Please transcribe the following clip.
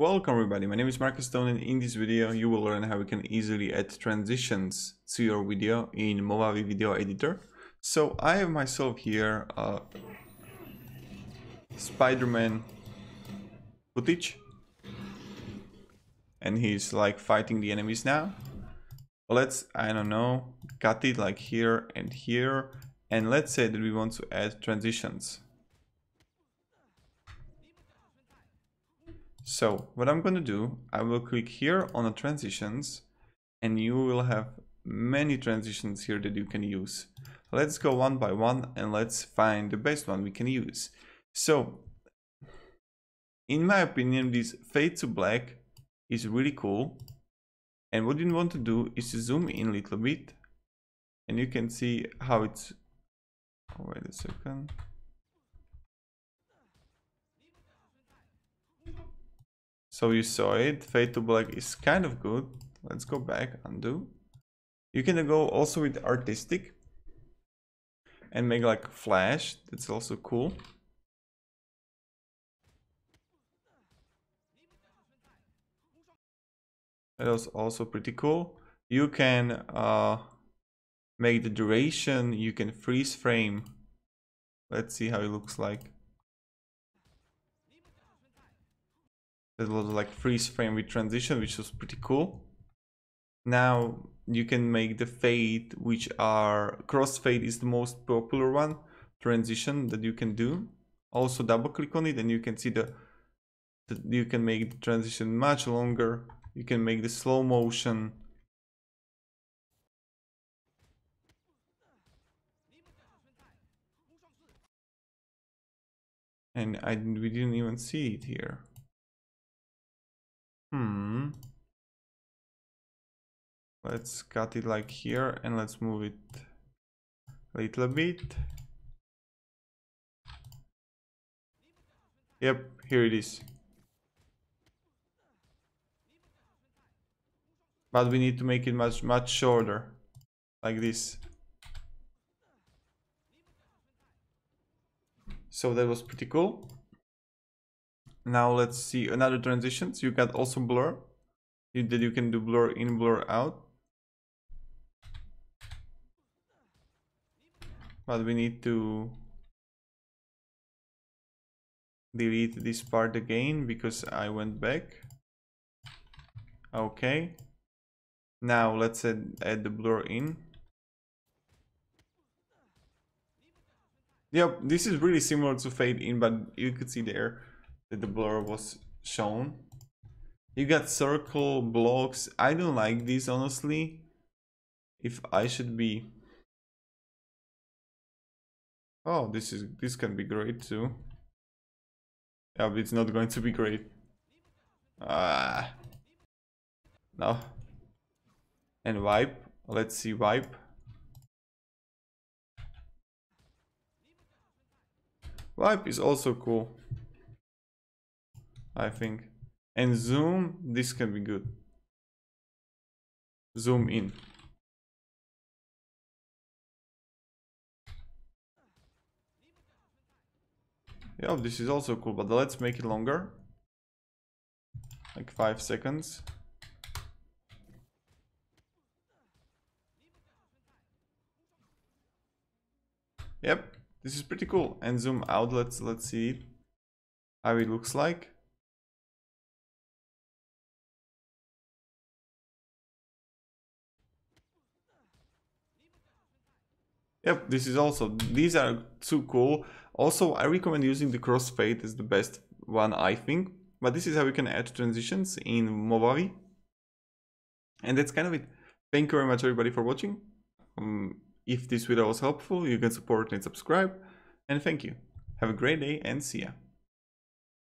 Welcome everybody, my name is Marcus Stone and in this video you will learn how you can easily add transitions to your video in Movavi Video Editor. So I have myself here uh, Spider-Man footage and he's like fighting the enemies now. Let's, I don't know, cut it like here and here and let's say that we want to add transitions. So what I'm going to do, I will click here on the transitions and you will have many transitions here that you can use. Let's go one by one and let's find the best one we can use. So in my opinion, this fade to black is really cool. And what you want to do is to zoom in a little bit and you can see how it's, wait a second. So you saw it, fade to black is kind of good. Let's go back, undo. You can go also with artistic and make like flash, that's also cool. That was also pretty cool. You can uh, make the duration, you can freeze frame. Let's see how it looks like. A lot like freeze frame with transition, which was pretty cool. Now you can make the fade, which are crossfade is the most popular one transition that you can do. Also double click on it and you can see the, the you can make the transition much longer. You can make the slow motion. And I we didn't even see it here. Hmm. Let's cut it like here and let's move it a little bit. Yep, here it is. But we need to make it much, much shorter. Like this. So that was pretty cool. Now let's see another transitions. You got also blur. You, that you can do blur in, blur out. But we need to delete this part again because I went back. Okay. Now let's add, add the blur in. Yep, this is really similar to fade in, but you could see there that the blur was shown. You got circle blocks. I don't like these honestly. If I should be Oh, this is this can be great too. Yeah, it's not going to be great. Ah. No. And wipe. Let's see wipe. Wipe is also cool. I think. And zoom, this can be good. Zoom in. Yeah, this is also cool, but let's make it longer. Like five seconds. Yep, this is pretty cool. And zoom out, let's let's see how it looks like. Yep, this is also, these are too cool. Also, I recommend using the crossfade as the best one, I think. But this is how you can add transitions in Movavi. And that's kind of it. Thank you very much everybody for watching. Um, if this video was helpful, you can support and subscribe. And thank you. Have a great day and see ya.